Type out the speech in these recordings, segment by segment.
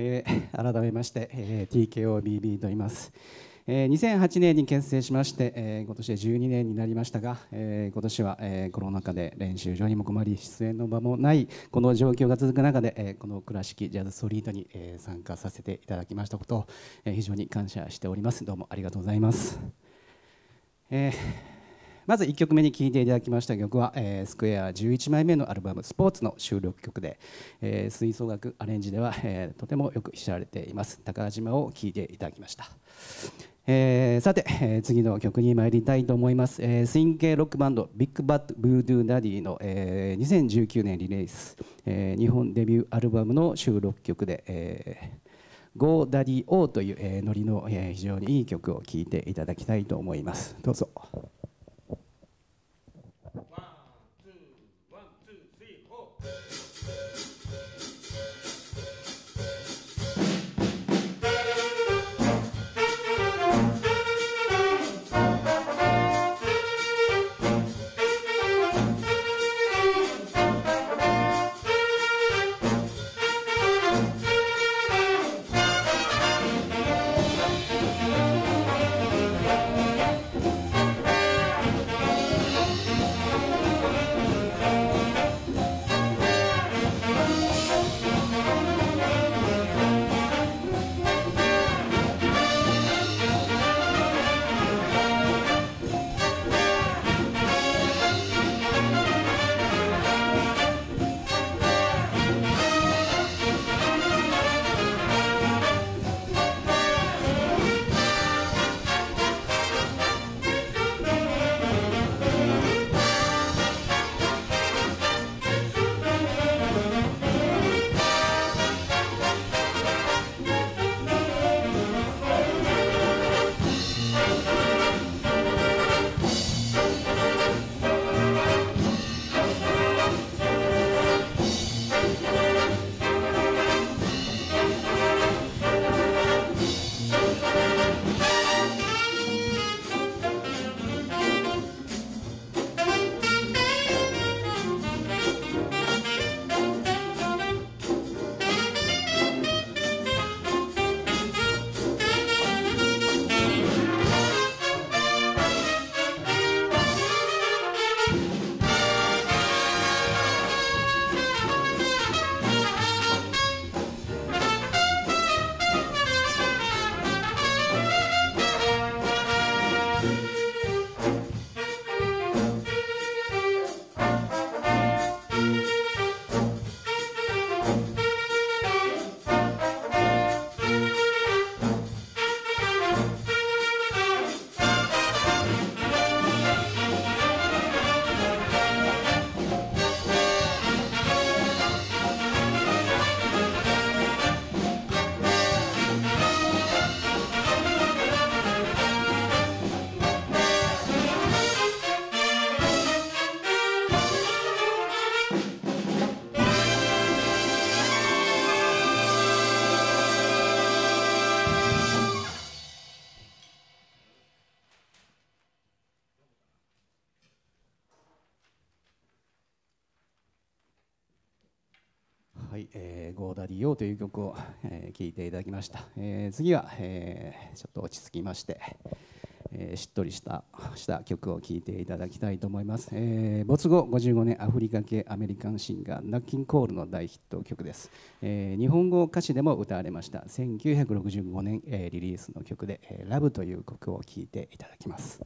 えー、改めまして、えー、TKOBB と言います、えー、2008年に結成しまして、えー、今年で12年になりましたが、えー、今年は、えー、コロナ禍で練習場にも困り出演の場もないこの状況が続く中で、えー、この倉敷ジャズストリートに、えー、参加させていただきましたことを、えー、非常に感謝しております。どうもありがとうございます、えーまず1曲目に聴いていただきました曲は、えー、スクエア11枚目のアルバム「スポーツ」の収録曲で、えー、吹奏楽アレンジでは、えー、とてもよく知られています宝島を聴いていただきました。えー、さて、えー、次の曲に参りたいと思います、えー、スイング系ロックバンド Big Bad Voodoo Daddy の、えー、2019年リリース、えー、日本デビューアルバムの収録曲で、えー Go Daddy O という、えー、ノリの、えー、非常にいい曲を聴いていただきたいと思いますどうぞ。という曲を、えー、聴いていただきました、えー、次は、えー、ちょっと落ち着きまして、えー、しっとりしたした曲を聴いていただきたいと思います、えー、没後55年アフリカ系アメリカンシンガーナッキン・コールの大ヒット曲です、えー、日本語歌詞でも歌われました。1965年、えー、リリースの曲で「えー、ラブという曲を聴いていただきます。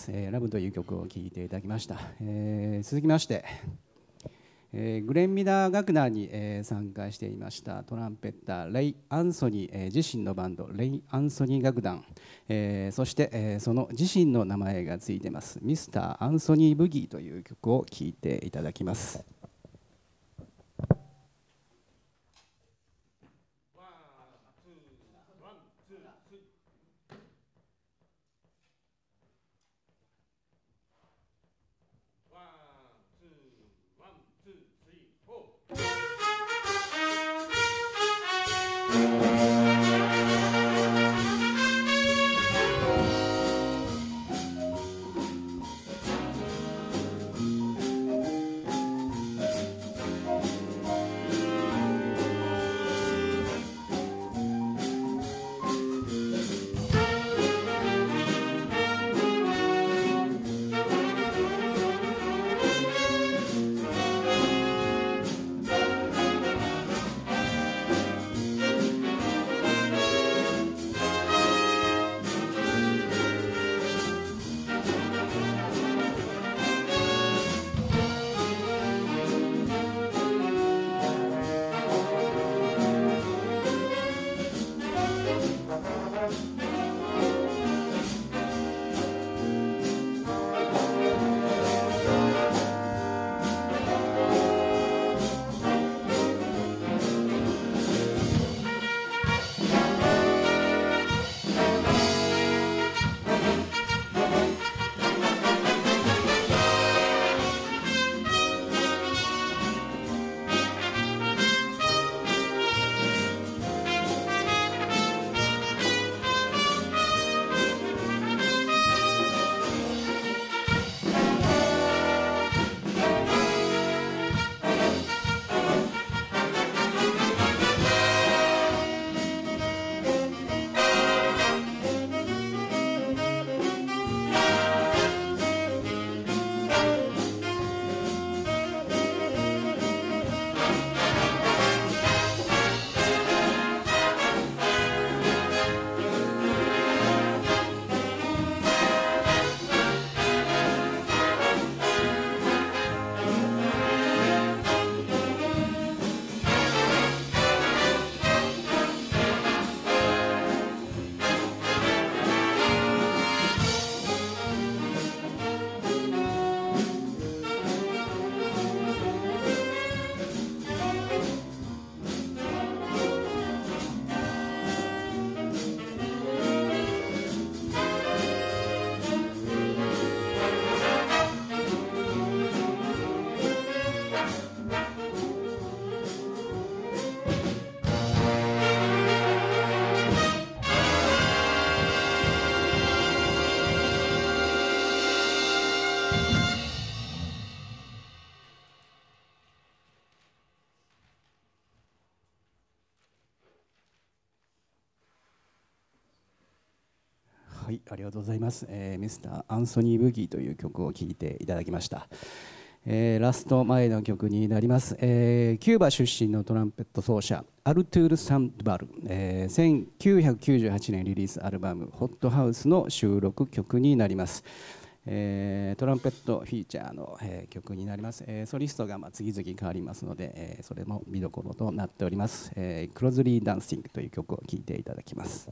ます。えー、ラブという曲を聴いていただきました。えー、続きまして、えー、グレン・ミラー楽団に、えー、参加していましたトランペッターレイ・アンソニー、えー、自身のバンドレイ・アンソニー楽団、えー、そして、えー、その自身の名前がついてますミスター・アンソニー・ブギーという曲を聴いていただきます。ます、えー、ミスターアンソニー・ブギーという曲を聴いていただきました、えー、ラスト前の曲になります、えー、キューバ出身のトランペット奏者アルトゥール・サンドバル、えー、1998年リリースアルバム「ホットハウス」の収録曲になります。えー、トランペットフィーチャーの、えー、曲になります、えー、ソリストがまあ次々変わりますので、えー、それも見どころとなっております、えー、クロズリーダンシングという曲を聴いていただきます。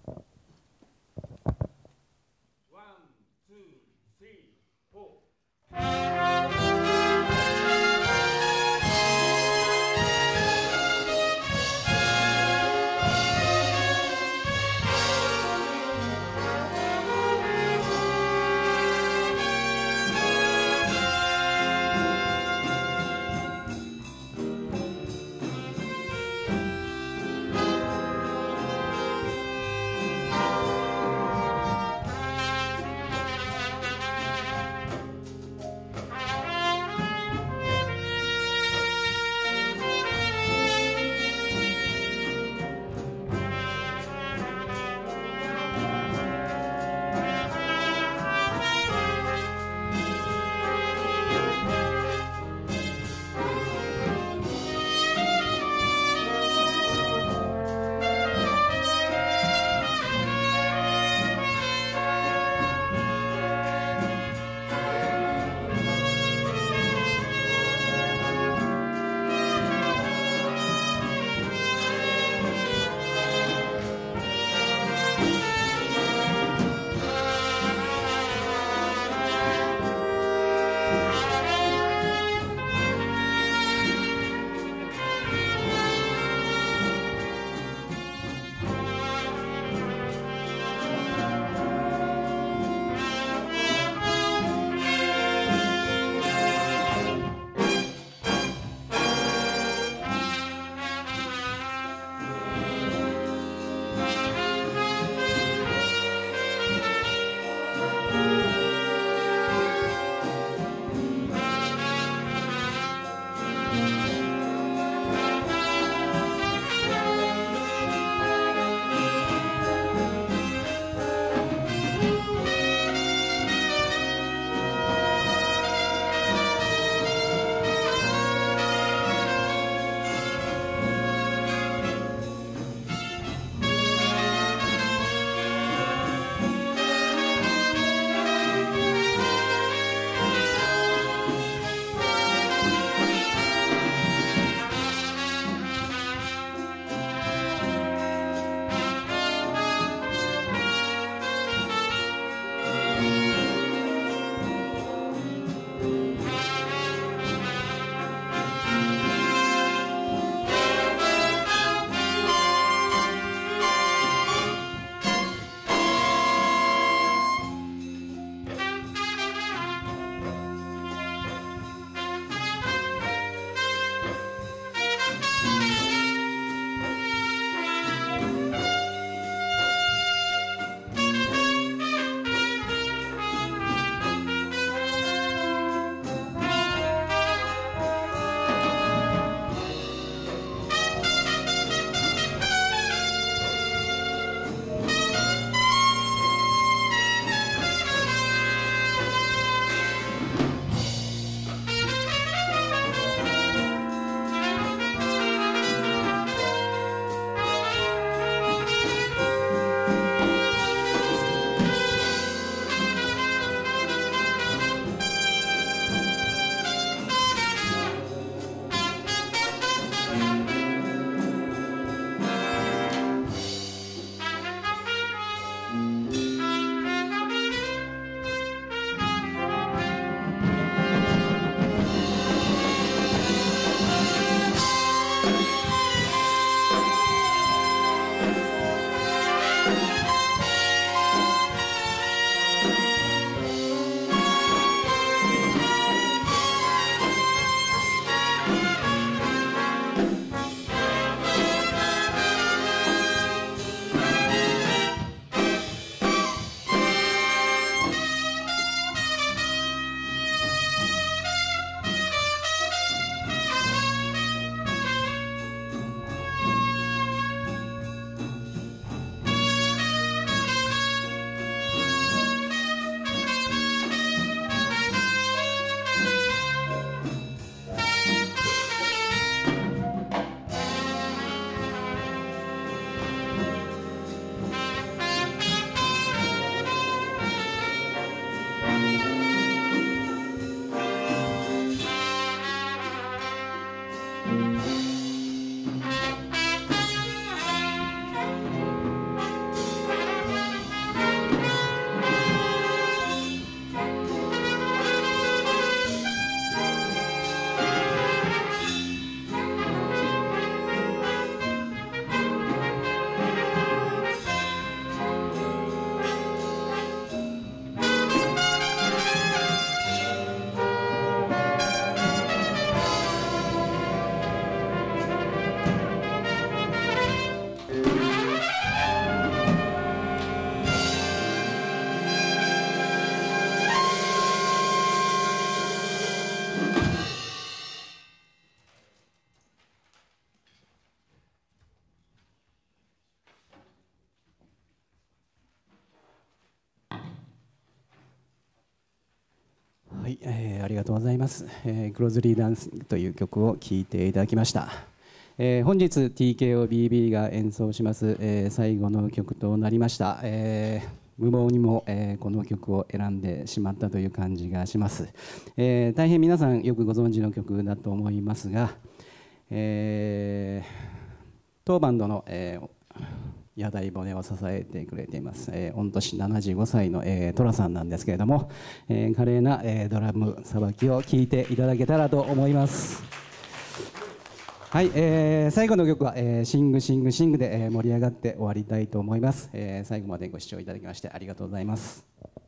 ございます、えー、クローズリーダンスという曲を聴いていただきました、えー、本日 TKOBB が演奏します、えー、最後の曲となりました、え無謀にも、え、この曲を選んでしまったという感じがします、え、大変皆さんよくご存知の曲だと思いますが、え、当バンドの、えー、屋台骨を支えてくれています、えー、御年75歳の、えー、トラさんなんですけれども、えー、華麗な、えー、ドラムさばきを聴いていただけたらと思います。はい、えー、最後の曲は、えー、シングシングシングで、えー、盛り上がって終わりたいと思います、えー、最後までご視聴いただきましてありがとうございます。